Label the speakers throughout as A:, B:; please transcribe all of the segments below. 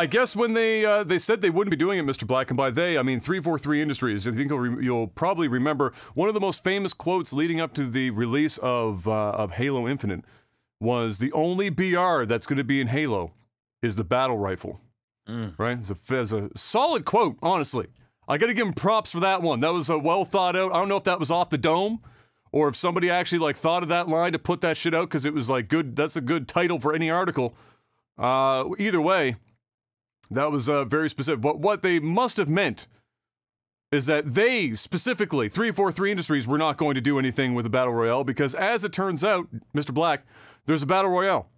A: I guess when they uh, they said they wouldn't be doing it, Mr. Black, and by they I mean 343 Industries. I think you'll, re- you'll probably remember one of the most famous quotes leading up to the release of uh, of Halo Infinite was the only BR that's going to be in Halo is the battle rifle. Right? It's a, it's a solid quote, honestly. I got to give him props for that one. That was a well thought out. I don't know if that was off the dome or if somebody actually like thought of that line to put that shit out because it was like good. That's a good title for any article. Uh, either way, that was uh, very specific. But what they must have meant is that they specifically, 343 Industries, were not going to do anything with the Battle Royale because, as it turns out, Mr. Black, there's a Battle Royale.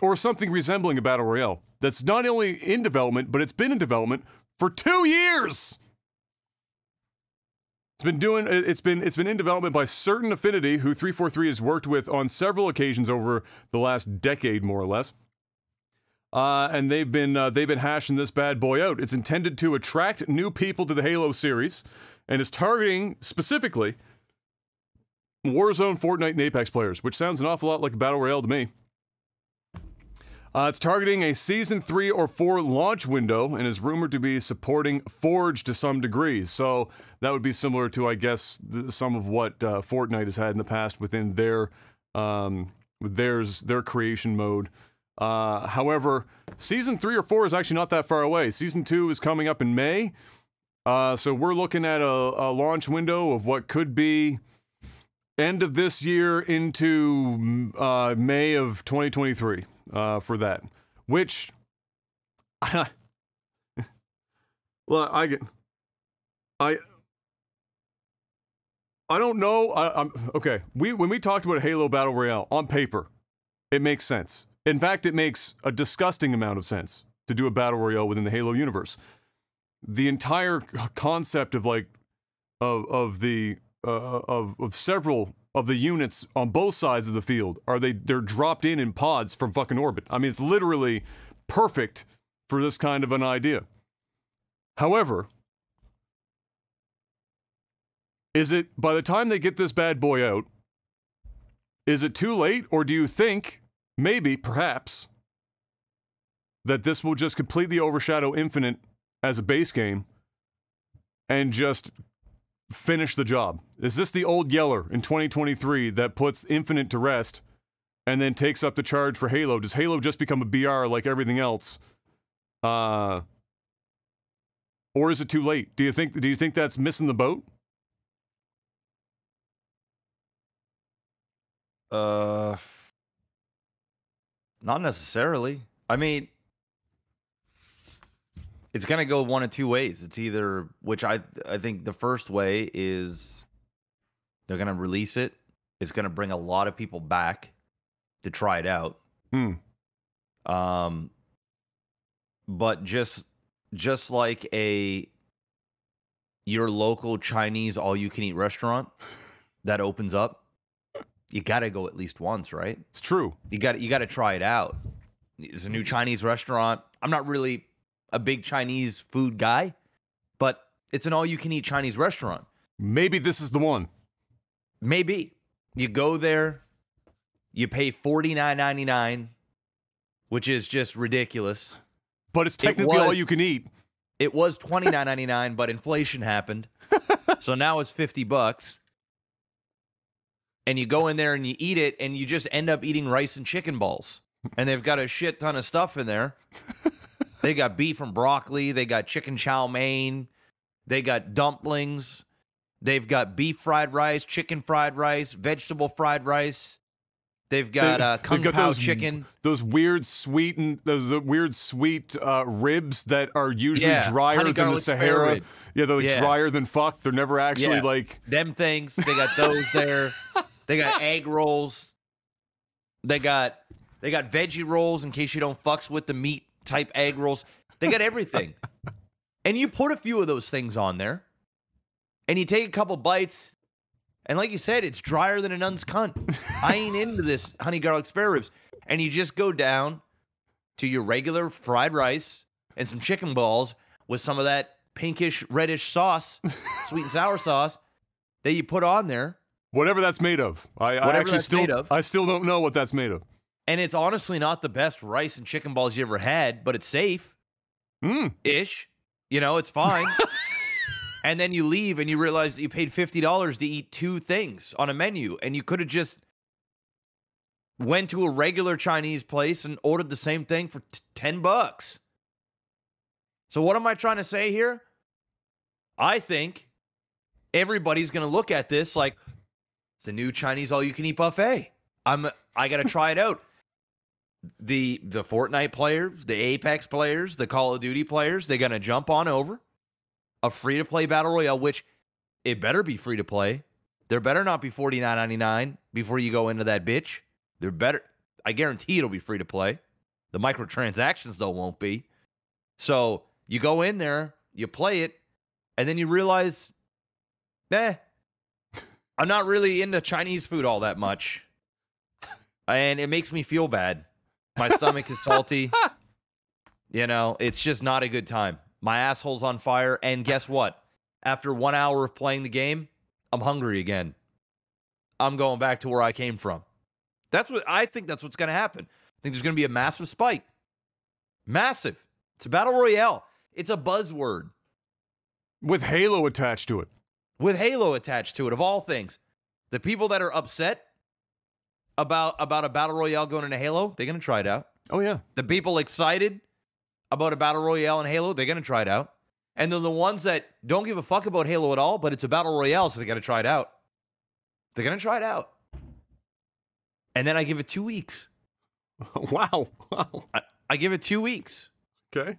A: Or something resembling a Battle Royale that's not only in development, but it's been in development for two years. It's been doing it's been it's been in development by Certain Affinity, who 343 has worked with on several occasions over the last decade, more or less. Uh, and they've been uh, they've been hashing this bad boy out. It's intended to attract new people to the Halo series, and is targeting specifically Warzone, Fortnite, and Apex players, which sounds an awful lot like battle royale to me. Uh, it's targeting a season three or four launch window and is rumored to be supporting Forge to some degree. So that would be similar to, I guess, some of what uh, Fortnite has had in the past within their um, theirs their creation mode. Uh, however, season three or four is actually not that far away. Season two is coming up in May. Uh, so we're looking at a, a launch window of what could be end of this year into uh, May of 2023 uh, for that. Which, well, I get, I, I don't know. I, I'm okay. We when we talked about Halo Battle Royale on paper, it makes sense. In fact, it makes a disgusting amount of sense to do a battle royale within the Halo universe. The entire concept of like of of the uh, of of several of the units on both sides of the field are they they're dropped in in pods from fucking orbit. I mean, it's literally perfect for this kind of an idea. However, is it by the time they get this bad boy out, is it too late, or do you think maybe, perhaps, that this will just completely overshadow Infinite as a base game and just finish the job? Is this the old Yeller in 2023 that puts Infinite to rest and then takes up the charge for Halo? Does Halo just become a BR like everything else? Uh, or is it too late? Do you think do you think that's missing the boat?
B: Uh, not necessarily. I mean, it's gonna go one of two ways. It's either which I I think the first way is they're gonna release it. It's gonna bring a lot of people back to try it out.
A: Hmm.
B: Um, but just just like a your local Chinese all you can eat restaurant that opens up, you got to go at least once, right?
A: It's true.
B: You got you got to try it out. It's a new Chinese restaurant. I'm not really a big Chinese food guy, but it's an all you can eat Chinese restaurant.
A: Maybe this is the one.
B: Maybe you go there, you pay forty nine ninety nine, which is just ridiculous.
A: But it's technically all
B: was-
A: you can eat.
B: It was twenty nine ninety nine, but inflation happened, so now it's fifty bucks. And you go in there and you eat it, and you just end up eating rice and chicken balls. And they've got a shit ton of stuff in there. they got beef and broccoli. They got chicken chow mein. They got dumplings. They've got beef fried rice, chicken fried rice, vegetable fried rice. They've got
A: They-
B: uh, kung
A: got
B: pao
A: those-
B: chicken.
A: Those weird sweet and those uh, weird sweet uh, ribs that are usually
B: Yeah,
A: drier than the Sahara. Yeah, they're like
B: Yeah.
A: drier than fuck. They're never actually
B: Yeah.
A: like
B: them things. They got those there. They got egg rolls. They got they got veggie rolls in case you don't fucks with the meat type egg rolls. They got everything. and you put a few of those things on there, and you take a couple bites, and like you said, it's drier than a nun's cunt. I ain't into this honey garlic spare ribs. And you just go down to your regular fried rice and some chicken balls with some of that pinkish reddish sauce, sweet and sour sauce that you put on there.
A: Whatever that's made of. I, I actually still
B: made of.
A: I still don't know what that's made of.
B: And it's honestly not the best rice and chicken balls you ever had, but it's safe
A: Mm.
B: ish. You know, it's fine. and then you leave and you realize that you paid $50 to eat two things on a menu and you could have just went to a regular Chinese place and ordered the same thing for t- 10 bucks. So what am I trying to say here? I think everybody's going to look at this like it's a new Chinese all you can eat buffet. I'm I got to try it out. The the Fortnite players, the Apex players, the Call of Duty players, they're to jump on over a free to play battle royale which it better be free to play. There better not be 49.99 before you go into that bitch. There better I guarantee it'll be free to play. The microtransactions though won't be. So, you go in there, you play it, and then you realize, eh, I'm not really into Chinese food all that much. And it makes me feel bad. My stomach is salty. You know, it's just not a good time. My asshole's on fire. And guess what? After one hour of playing the game, I'm hungry again. I'm going back to where I came from. That's what I think that's what's going to happen. I think there's going to be a massive spike. Massive. It's a battle royale. It's a buzzword
A: With Halo attached to it.
B: With Halo attached to it, of all things. The people that are upset about about a battle royale going into Halo, they're gonna try it out.
A: Oh yeah.
B: The people excited about a battle royale in Halo, they're gonna try it out. And then the ones that don't give a fuck about Halo at all, but it's a battle royale, so they gotta try it out. They're gonna try it out. And then I give it two weeks.
A: wow. Wow.
B: I give it two weeks.
A: Okay.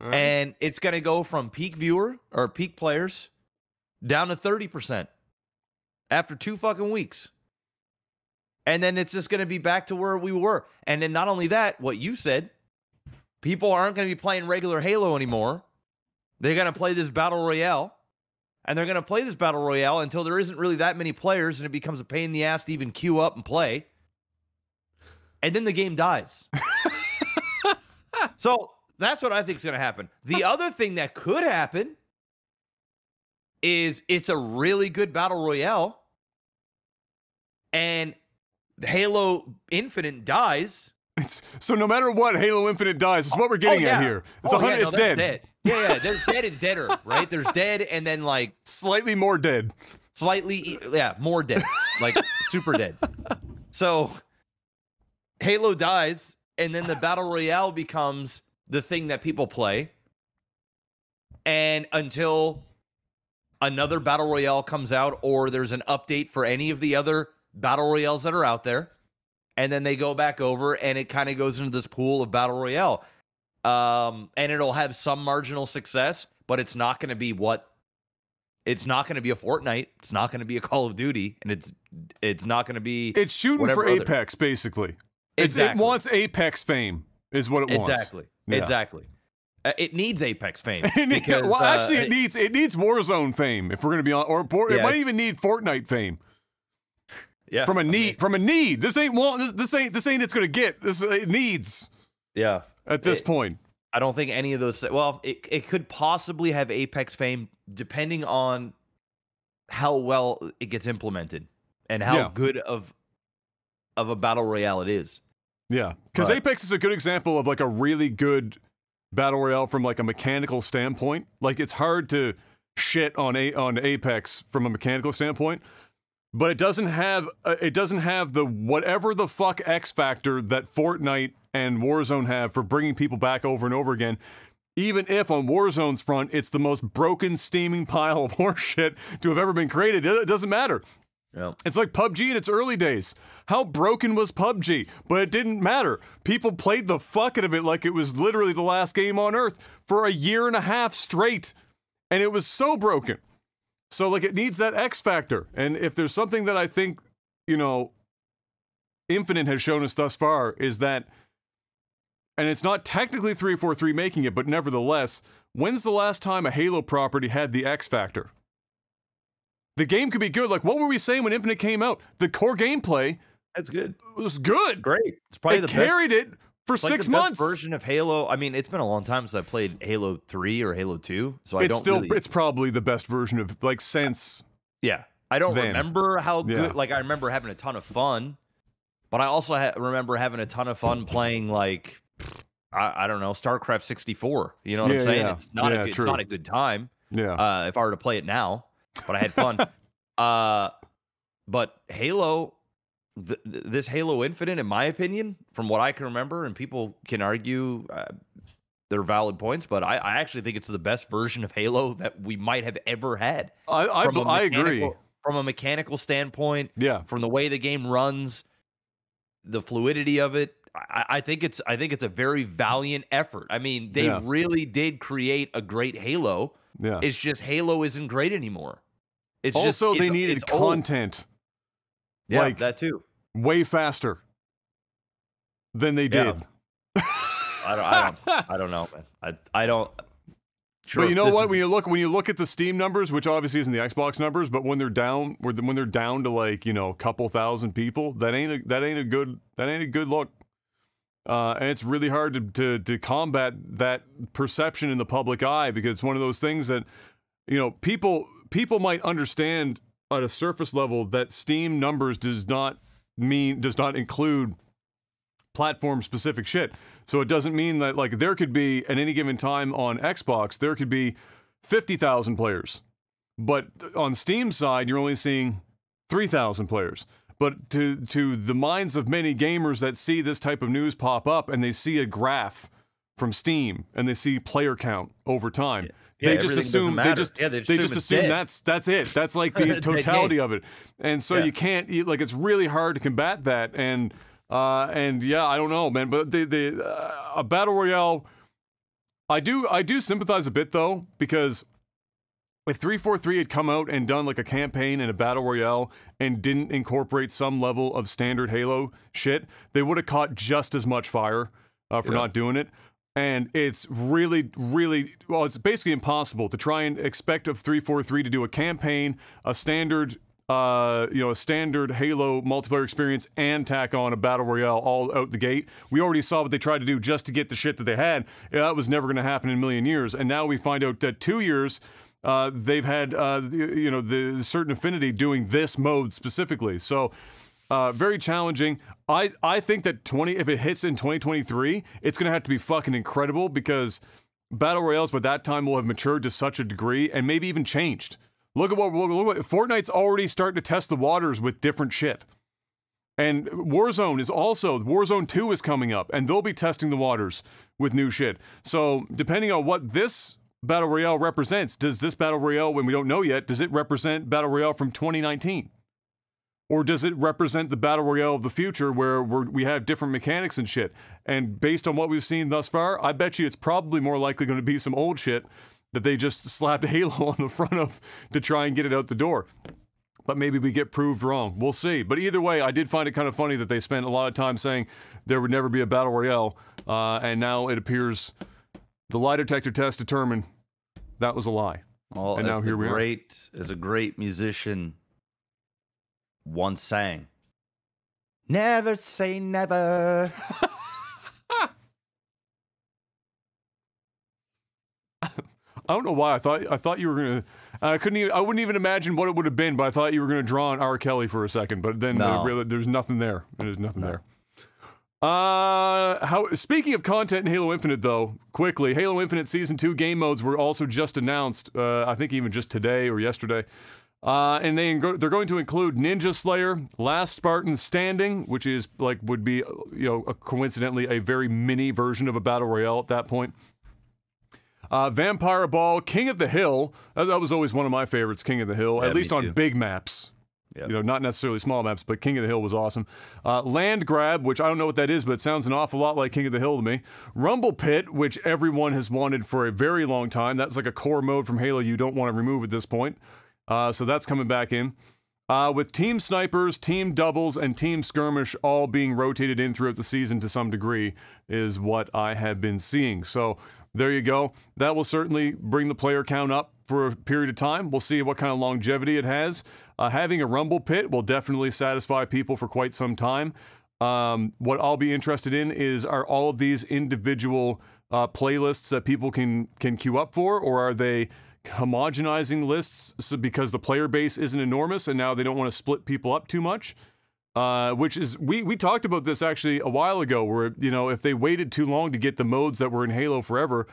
A: Right.
B: and it's going to go from peak viewer or peak players down to 30% after two fucking weeks. And then it's just going to be back to where we were. And then not only that, what you said, people aren't going to be playing regular Halo anymore. They're going to play this battle royale. And they're going to play this battle royale until there isn't really that many players and it becomes a pain in the ass to even queue up and play. And then the game dies. so that's what I think is going to happen. The other thing that could happen is it's a really good battle royale, and Halo Infinite dies.
A: It's, so no matter what, Halo Infinite dies. It's what we're oh, getting
B: Oh, yeah.
A: at here. It's
B: Oh,
A: a
B: yeah,
A: hundred.
B: no,
A: it's
B: that's
A: dead.
B: Yeah, yeah. There's dead and deader, right? There's dead and then like
A: Slightly more dead.
B: slightly, yeah, more dead, like super dead. So Halo dies, and then the battle royale becomes the thing that people play. And until another battle royale comes out, or there's an update for any of the other battle royales that are out there, and then they go back over, and it kind of goes into this pool of battle royale. Um, and it'll have some marginal success, but it's not going to be what it's not going to be a Fortnite. It's not going to be a Call of Duty, and it's it's not going to be
A: It's shooting for
B: other-
A: Apex, basically. It's,
B: Exactly.
A: It wants Apex fame, is what it wants.
B: exactly
A: Yeah.
B: exactly. Uh, it needs Apex fame. Because,
A: well,
B: uh,
A: actually, it needs it needs Warzone fame if we're going to be on, or, or it might even need Fortnite fame
B: yeah,
A: from a
B: I mean,
A: need. From a need. This ain't want. This, this ain't this ain't it's going to get. This it needs
B: yeah,
A: at this
B: It-
A: point.
B: I don't think any of those. Well, it it could possibly have Apex fame depending on how well it gets implemented and how
A: Yeah.
B: good of of a battle royale it is.
A: Yeah, because Apex is a good example of like a really good battle royale from like a mechanical standpoint. Like it's hard to shit on a on Apex from a mechanical standpoint, but it doesn't have uh, it doesn't have the whatever the fuck X factor that Fortnite and Warzone have for bringing people back over and over again. Even if on Warzone's front, it's the most broken, steaming pile of horseshit to have ever been created, it doesn't matter.
B: Yeah.
A: It's like PUBG in its early days. How broken was PUBG? But it didn't matter. People played the fuck out of it like it was literally the last game on earth for a year and a half straight. And it was so broken. So, like, it needs that X factor. And if there's something that I think, you know, Infinite has shown us thus far is that, and it's not technically 343 making it, but nevertheless, when's the last time a Halo property had the X factor? The game could be good. Like, what were we saying when Infinite came out? The core gameplay
B: That's good.
A: It was good.
B: Great. It's probably
A: it
B: the best
A: carried it for
B: like
A: six
B: best
A: months.
B: version of Halo. I mean, it's been a long time since I played Halo Three or Halo Two, so I
A: it's
B: don't
A: still,
B: really.
A: it's probably the best version of like since.
B: yeah, I don't
A: then.
B: remember how
A: Yeah.
B: good. Like I remember having a ton of fun, but I also ha- remember having a ton of fun playing like I, I don't know StarCraft 64. You know what
A: Yeah,
B: I'm saying?
A: yeah.
B: It's not
A: Yeah,
B: a, good- it's not a good time
A: Yeah.
B: uh, if I were to play it now, but I had fun. uh, but Halo, th- th- this Halo Infinite, in my opinion, from what I can remember, and people can argue uh, they're valid points, but I, I actually think it's the best version of Halo that we might have ever had.
A: I I, I agree.
B: From a mechanical standpoint,
A: Yeah.
B: from the way the game runs, the fluidity of it. I, I think it's I think it's a very valiant effort. I mean, they
A: Yeah.
B: really did create a great Halo.
A: Yeah.
B: It's just Halo isn't great anymore. It's just-
A: also, they
B: it's-
A: needed
B: it's old.
A: content
B: Yeah,
A: like-
B: that too.
A: way faster than they
B: Yeah.
A: did.
B: I don't. I don't. I don't know, man. I. I don't. Sure,
A: but you know
B: this
A: what?
B: is-
A: When you look when you look at the Steam numbers, which obviously isn't the Xbox numbers, but when they're down, when when they're down to like you know a couple thousand people, that ain't a, that ain't a good that ain't a good look. Uh, and it's really hard to, to to combat that perception in the public eye because it's one of those things that you know people people might understand at a surface level that Steam numbers does not mean does not include platform specific shit. So it doesn't mean that like there could be at any given time on Xbox there could be 50,000 players. But on Steam side you're only seeing 3,000 players. But to to the minds of many gamers that see this type of news pop up and they see a graph from Steam and they see player count over time,
B: Yeah,
A: they just assume they just
B: Yeah, they
A: they
B: assume
A: just assume
B: dead.
A: that's that's it. That's like the totality of it. And so
B: Yeah.
A: you can't like it's really hard to combat that and uh and yeah, I don't know, man, but the the uh, a battle royale I do I do sympathize a bit though because if 343 had come out and done like a campaign and a battle royale and didn't incorporate some level of standard Halo shit, they would have caught just as much fire uh, for
B: Yeah.
A: not doing it. And it's really, really well. It's basically impossible to try and expect of 343 to do a campaign, a standard, uh, you know, a standard Halo multiplayer experience, and tack on a battle royale all out the gate. We already saw what they tried to do just to get the shit that they had. Yeah, that was never going to happen in a million years. And now we find out that two years uh, they've had uh, you know the certain affinity doing this mode specifically. So uh, very challenging. I I think that 20 if it hits in 2023, it's gonna have to be fucking incredible because battle royales by that time will have matured to such a degree and maybe even changed. Look at what look at what Fortnite's already starting to test the waters with different shit. And Warzone is also Warzone 2 is coming up, and they'll be testing the waters with new shit. So depending on what this battle royale represents, does this battle royale, when we don't know yet, does it represent battle royale from 2019? Or does it represent the battle royale of the future where we're, we have different mechanics and shit? And based on what we've seen thus far, I bet you it's probably more likely going to be some old shit that they just slapped Halo on the front of to try and get it out the door but maybe we get proved wrong. We'll see. But either way, I did find it kind of funny that they spent a lot of time saying there would never be a battle royale, uh, and now it appears the lie detector test determined that was a lie.
B: Well,
A: And now here we are.
B: great, as a great musician once sang, "Never say never."
A: I don't know why. I thought I thought you were gonna. I couldn't. Even, I wouldn't even imagine what it would have been. But I thought you were gonna draw on R. Kelly for a second. But then uh,
B: No.
A: really, there's nothing there. There's nothing there. Uh, how? Speaking of content in Halo Infinite, though, quickly, Halo Infinite Season Two game modes were also just announced. Uh, I think even just today or yesterday. Uh, and they they're going to include Ninja Slayer, Last Spartan Standing, which is like would be uh, you know coincidentally a very mini version of a battle royale at that point. Uh, Vampire Ball, King of the Hill. That, that was always one of my favorites, King of the Hill,
B: Yeah,
A: at least on
B: too.
A: big maps.
B: Yep.
A: You know, not necessarily small maps, but King of the Hill was awesome. Uh, Land Grab, which I don't know what that is, but it sounds an awful lot like King of the Hill to me. Rumble Pit, which everyone has wanted for a very long time. That's like a core mode from Halo you don't want to remove at this point. Uh, so that's coming back in. Uh, with team snipers, team doubles, and team skirmish all being rotated in throughout the season to some degree, is what I have been seeing. So there you go. That will certainly bring the player count up for a period of time. We'll see what kind of longevity it has. Uh, having a rumble pit will definitely satisfy people for quite some time. Um, what I'll be interested in is are all of these individual uh, playlists that people can can queue up for, or are they homogenizing lists because the player base isn't enormous and now they don't want to split people up too much? Uh, which is we we talked about this actually a while ago, where you know if they waited too long to get the modes that were in Halo Forever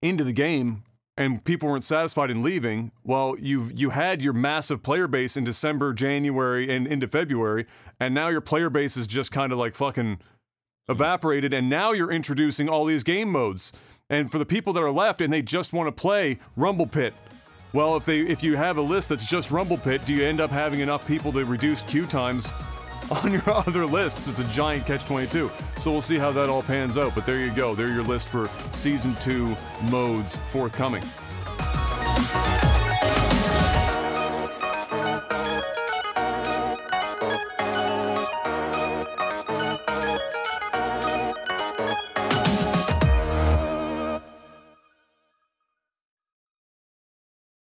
A: into the game, and people weren't satisfied in leaving, well, you've you had your massive player base in December, January, and into February, and now your player base is just kind of like fucking evaporated, and now you're introducing all these game modes. And for the people that are left and they just want to play Rumble Pit, well, if they if you have a list that's just Rumble Pit, do you end up having enough people to reduce queue times on your other lists? It's a giant catch 22. So we'll see how that all pans out. But there you go. There your list for season two modes forthcoming.